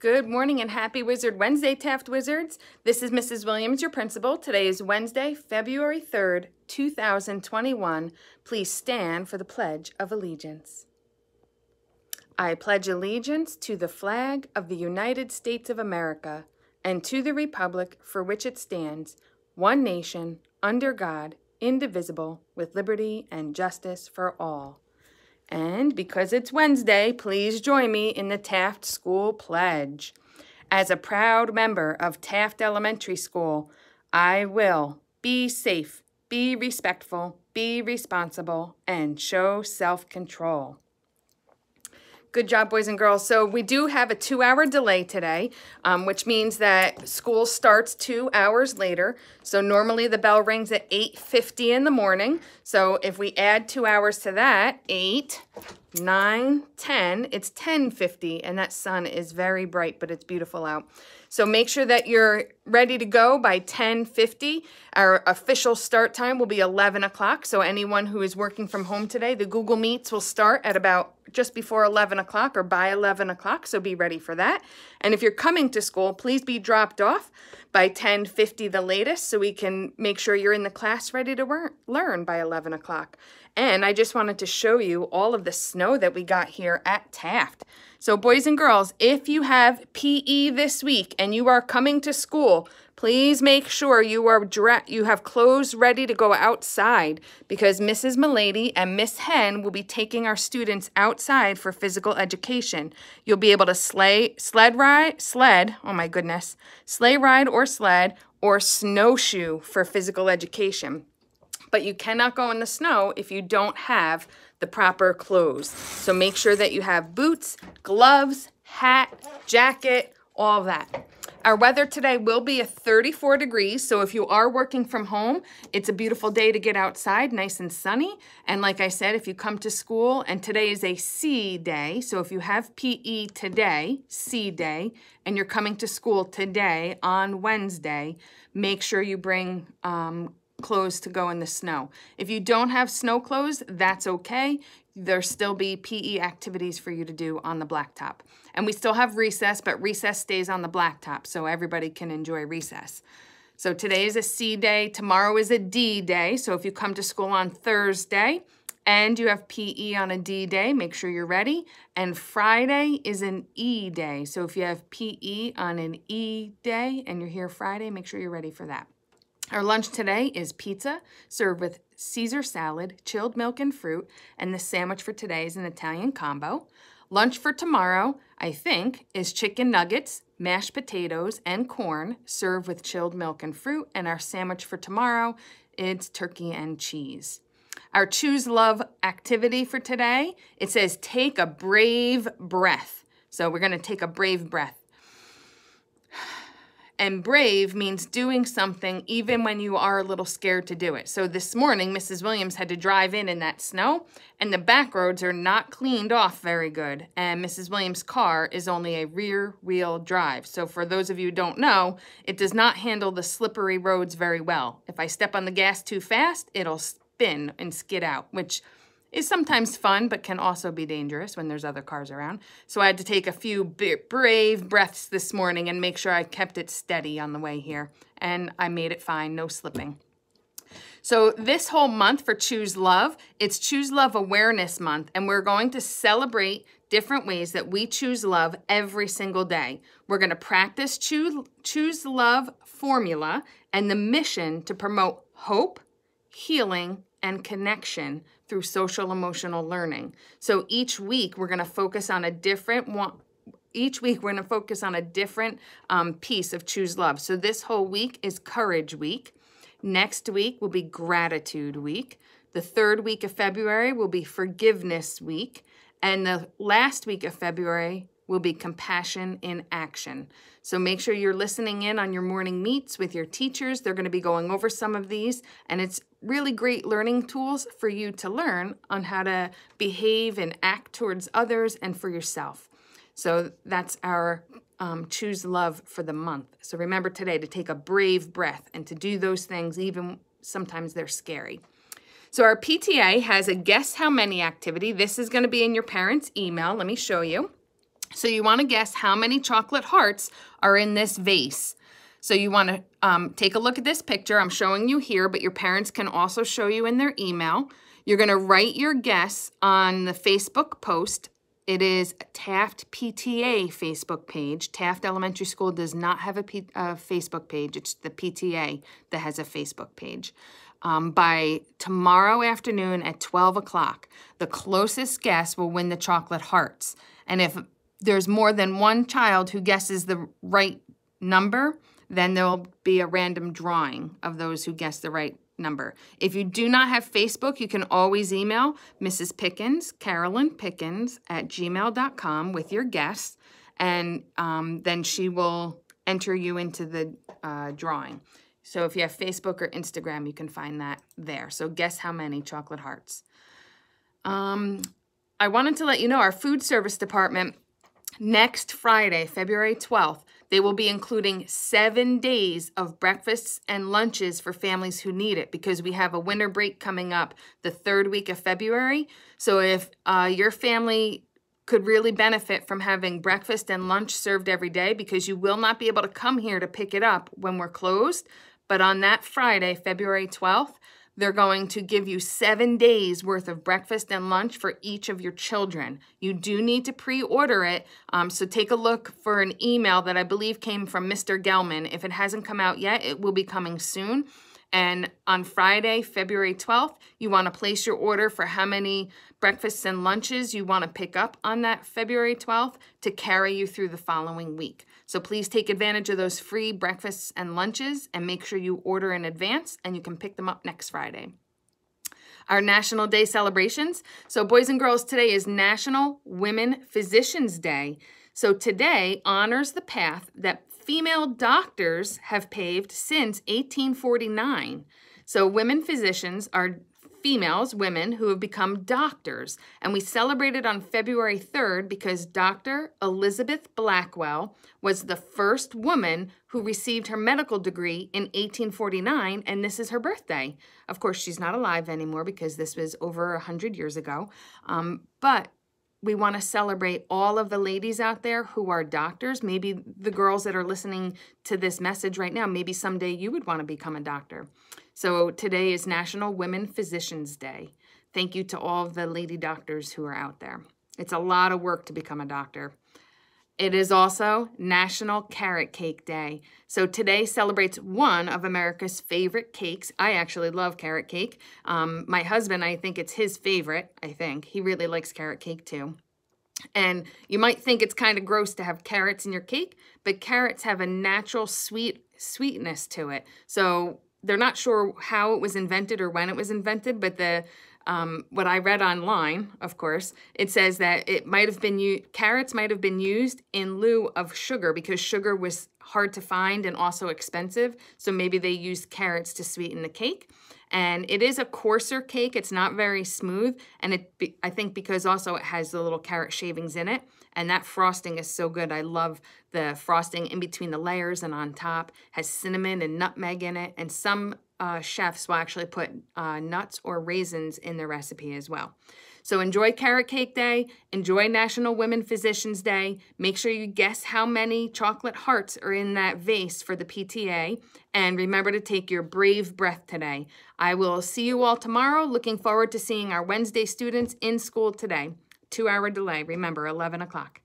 Good morning and happy Wizard Wednesday, Taft Wizards. This is Mrs. Williams, your principal. Today is Wednesday, February 3rd, 2021. Please stand for the Pledge of Allegiance. I pledge allegiance to the flag of the United States of America and to the republic for which it stands, one nation, under God, indivisible, with liberty and justice for all. And because it's Wednesday, please join me in the Taft School Pledge. As a proud member of Taft Elementary School, I will be safe, be respectful, be responsible, and show self control. Good job, boys and girls. So we do have a two-hour delay today, um, which means that school starts two hours later. So normally the bell rings at 8.50 in the morning. So if we add two hours to that, 8, 9, 10, it's 10.50, and that sun is very bright, but it's beautiful out. So make sure that you're ready to go by 10.50. Our official start time will be 11 o'clock. So anyone who is working from home today, the Google Meets will start at about just before 11 o'clock or by 11 o'clock. So be ready for that. And if you're coming to school, please be dropped off by 10.50 the latest so we can make sure you're in the class ready to learn by 11 o'clock. And I just wanted to show you all of the snow that we got here at Taft. So boys and girls, if you have PE this week and you are coming to school, please make sure you are you have clothes ready to go outside because Mrs. Milady and Miss Hen will be taking our students outside for physical education. You'll be able to sleigh, sled ride, sled, oh my goodness, sleigh ride or sled or snowshoe for physical education. But you cannot go in the snow if you don't have the proper clothes. So make sure that you have boots, gloves, hat, jacket, all that. Our weather today will be a 34 degrees, so if you are working from home, it's a beautiful day to get outside, nice and sunny. And like I said, if you come to school, and today is a C day, so if you have PE today, C day, and you're coming to school today on Wednesday, make sure you bring um, clothes to go in the snow. If you don't have snow clothes, that's okay. There'll still be PE activities for you to do on the blacktop. And we still have recess, but recess stays on the blacktop, so everybody can enjoy recess. So today is a C day, tomorrow is a D day. So if you come to school on Thursday and you have PE on a D day, make sure you're ready. And Friday is an E day. So if you have PE on an E day and you're here Friday, make sure you're ready for that. Our lunch today is pizza served with Caesar salad, chilled milk and fruit, and the sandwich for today is an Italian combo. Lunch for tomorrow, I think, is chicken nuggets, mashed potatoes, and corn served with chilled milk and fruit. And our sandwich for tomorrow, it's turkey and cheese. Our Choose Love activity for today, it says take a brave breath. So we're going to take a brave breath. And brave means doing something even when you are a little scared to do it. So this morning, Mrs. Williams had to drive in in that snow, and the back roads are not cleaned off very good. And Mrs. Williams' car is only a rear wheel drive. So for those of you who don't know, it does not handle the slippery roads very well. If I step on the gas too fast, it'll spin and skid out, which is sometimes fun, but can also be dangerous when there's other cars around. So I had to take a few brave breaths this morning and make sure I kept it steady on the way here. And I made it fine, no slipping. So this whole month for Choose Love, it's Choose Love Awareness Month, and we're going to celebrate different ways that we choose love every single day. We're going to practice Choose, choose Love formula and the mission to promote hope, healing, and connection through social emotional learning. So each week we're going to focus on a different one. Each week we're going to focus on a different um, piece of Choose Love. So this whole week is Courage Week. Next week will be Gratitude Week. The third week of February will be Forgiveness Week. And the last week of February will be Compassion in Action. So make sure you're listening in on your morning meets with your teachers. They're going to be going over some of these, and it's really great learning tools for you to learn on how to behave and act towards others and for yourself. So that's our um, choose love for the month. So remember today to take a brave breath and to do those things, even sometimes they're scary. So our PTA has a guess how many activity. This is going to be in your parents' email. Let me show you. So you want to guess how many chocolate hearts are in this vase. So you want to um, take a look at this picture. I'm showing you here, but your parents can also show you in their email. You're going to write your guess on the Facebook post. It is Taft PTA Facebook page. Taft Elementary School does not have a, P a Facebook page. It's the PTA that has a Facebook page. Um, by tomorrow afternoon at 12 o'clock, the closest guess will win the chocolate hearts. And if there's more than one child who guesses the right number, then there'll be a random drawing of those who guess the right number. If you do not have Facebook, you can always email Mrs. Pickens, Carolyn Pickens at gmail.com with your guess, and um, then she will enter you into the uh, drawing. So if you have Facebook or Instagram, you can find that there. So guess how many chocolate hearts. Um, I wanted to let you know our food service department next Friday, February 12th, they will be including seven days of breakfasts and lunches for families who need it because we have a winter break coming up the third week of February. So if uh, your family could really benefit from having breakfast and lunch served every day because you will not be able to come here to pick it up when we're closed. But on that Friday, February 12th, they're going to give you seven days worth of breakfast and lunch for each of your children. You do need to pre-order it, um, so take a look for an email that I believe came from Mr. Gelman. If it hasn't come out yet, it will be coming soon. And on Friday, February 12th, you want to place your order for how many breakfasts and lunches you want to pick up on that February 12th to carry you through the following week. So please take advantage of those free breakfasts and lunches and make sure you order in advance and you can pick them up next Friday. Our National Day celebrations. So boys and girls, today is National Women Physicians Day. So today honors the path that female doctors have paved since 1849. So women physicians are females, women, who have become doctors. And we celebrated on February 3rd because Dr. Elizabeth Blackwell was the first woman who received her medical degree in 1849, and this is her birthday. Of course, she's not alive anymore because this was over 100 years ago. Um, but we want to celebrate all of the ladies out there who are doctors. Maybe the girls that are listening to this message right now, maybe someday you would want to become a doctor. So today is National Women Physicians Day. Thank you to all the lady doctors who are out there. It's a lot of work to become a doctor. It is also National Carrot Cake Day. So today celebrates one of America's favorite cakes. I actually love carrot cake. Um, my husband, I think it's his favorite, I think. He really likes carrot cake too. And you might think it's kind of gross to have carrots in your cake, but carrots have a natural sweet sweetness to it. So they're not sure how it was invented or when it was invented, but the um, what I read online, of course, it says that it might have been used, carrots might have been used in lieu of sugar because sugar was hard to find and also expensive. So maybe they used carrots to sweeten the cake. And it is a coarser cake. It's not very smooth. And it, I think because also it has the little carrot shavings in it. And that frosting is so good. I love the frosting in between the layers and on top. Has cinnamon and nutmeg in it. And some uh, chefs will actually put uh, nuts or raisins in their recipe as well. So enjoy Carrot Cake Day, enjoy National Women Physicians Day. Make sure you guess how many chocolate hearts are in that vase for the PTA. And remember to take your brave breath today. I will see you all tomorrow. Looking forward to seeing our Wednesday students in school today. Two hour delay, remember, 11 o'clock.